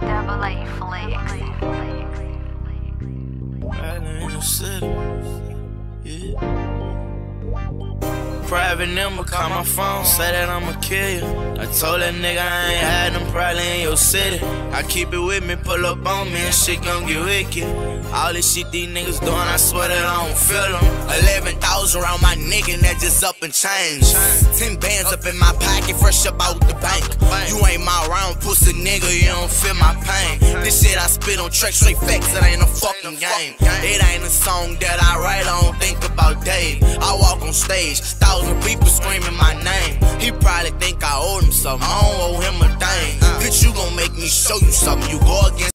Double A flex. Private number, call my phone, say that I'ma kill you. I told that nigga I ain't had them probably in your city. I keep it with me, pull up on me, and shit gon' get wicked. All this shit these niggas doing, I swear that I don't feel them. 11,000 around my nigga, that just up and change. 10 bands up in my pocket, fresh up out the bank. You ain't my round pussy nigga, you don't feel my pain. This shit I spit on track, straight facts, it ain't a fucking game. It ain't a song that I write, I don't think about Dave. I walk on stage, thousand people screaming my name. He probably think I owe him something, I don't owe him a thing. Bitch, you gon' make me show you something, you go against